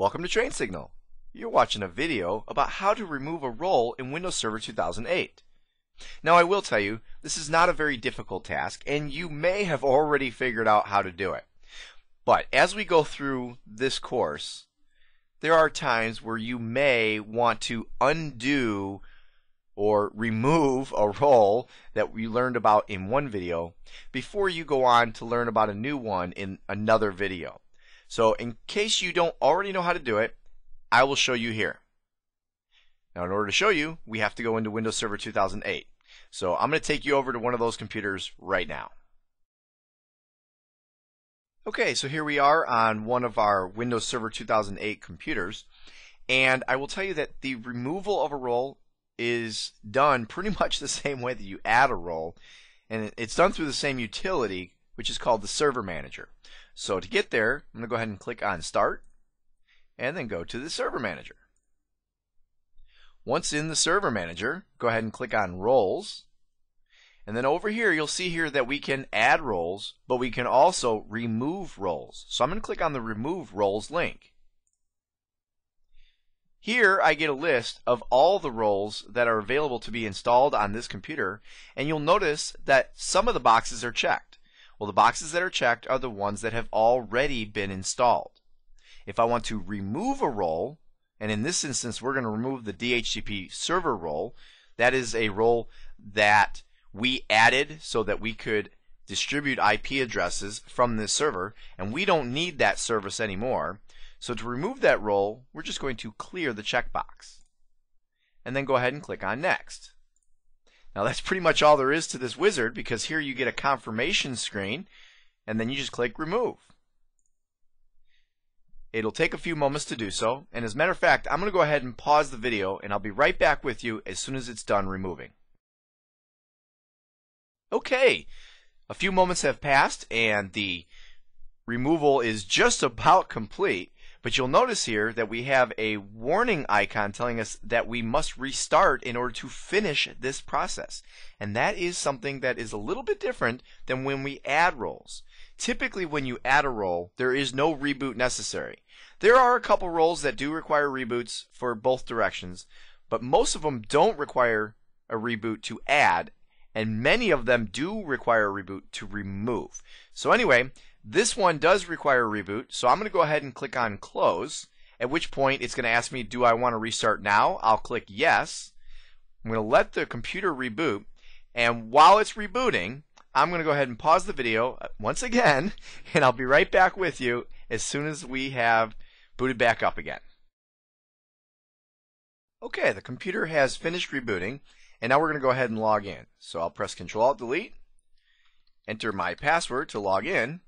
Welcome to Train Signal. You're watching a video about how to remove a role in Windows Server 2008. Now I will tell you, this is not a very difficult task and you may have already figured out how to do it. But as we go through this course, there are times where you may want to undo or remove a role that we learned about in one video before you go on to learn about a new one in another video. So in case you don't already know how to do it, I will show you here. Now in order to show you, we have to go into Windows Server 2008. So I'm going to take you over to one of those computers right now. Okay, so here we are on one of our Windows Server 2008 computers. And I will tell you that the removal of a role is done pretty much the same way that you add a role. And it's done through the same utility, which is called the Server Manager. So to get there, I'm going to go ahead and click on Start and then go to the Server Manager. Once in the Server Manager, go ahead and click on Roles. And then over here, you'll see here that we can add roles, but we can also remove roles. So I'm going to click on the Remove Roles link. Here I get a list of all the roles that are available to be installed on this computer, and you'll notice that some of the boxes are checked. Well, the boxes that are checked are the ones that have already been installed. If I want to remove a role, and in this instance we're going to remove the DHCP server role, that is a role that we added so that we could distribute IP addresses from this server, and we don't need that service anymore. So to remove that role, we're just going to clear the checkbox. And then go ahead and click on Next. Now that's pretty much all there is to this wizard because here you get a confirmation screen and then you just click remove. It'll take a few moments to do so and as a matter of fact I'm going to go ahead and pause the video and I'll be right back with you as soon as it's done removing. Okay, a few moments have passed and the removal is just about complete. But you'll notice here that we have a warning icon telling us that we must restart in order to finish this process. And that is something that is a little bit different than when we add roles. Typically when you add a role, there is no reboot necessary. There are a couple roles that do require reboots for both directions, but most of them don't require a reboot to add, and many of them do require a reboot to remove. So anyway, this one does require a reboot, so I'm going to go ahead and click on close, at which point it's going to ask me, do I want to restart now? I'll click yes. I'm going to let the computer reboot, and while it's rebooting, I'm going to go ahead and pause the video uh, once again, and I'll be right back with you as soon as we have booted back up again. Okay, the computer has finished rebooting, and now we're going to go ahead and log in. So I'll press Control Alt Delete, enter my password to log in,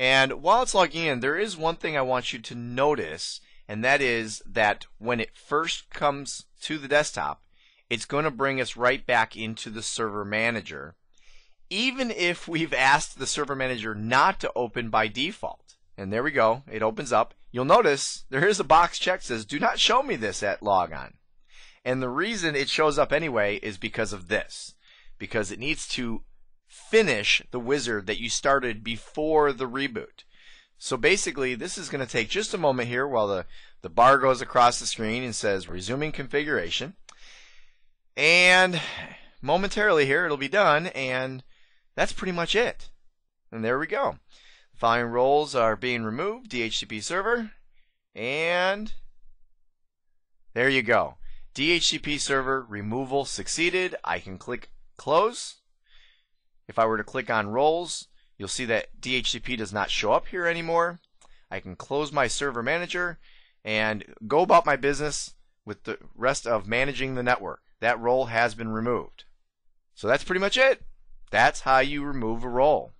and while it's logging in, there is one thing I want you to notice, and that is that when it first comes to the desktop, it's going to bring us right back into the server manager, even if we've asked the server manager not to open by default. And there we go, it opens up. You'll notice there is a box check says, do not show me this at logon. And the reason it shows up anyway is because of this. Because it needs to finish the wizard that you started before the reboot. So basically, this is going to take just a moment here while the, the bar goes across the screen and says resuming configuration. And momentarily here, it'll be done, and that's pretty much it. And there we go. The following roles are being removed, DHCP server, and there you go. DHCP server removal succeeded. I can click close if I were to click on roles, you'll see that DHCP does not show up here anymore. I can close my server manager and go about my business with the rest of managing the network. That role has been removed. So that's pretty much it. That's how you remove a role.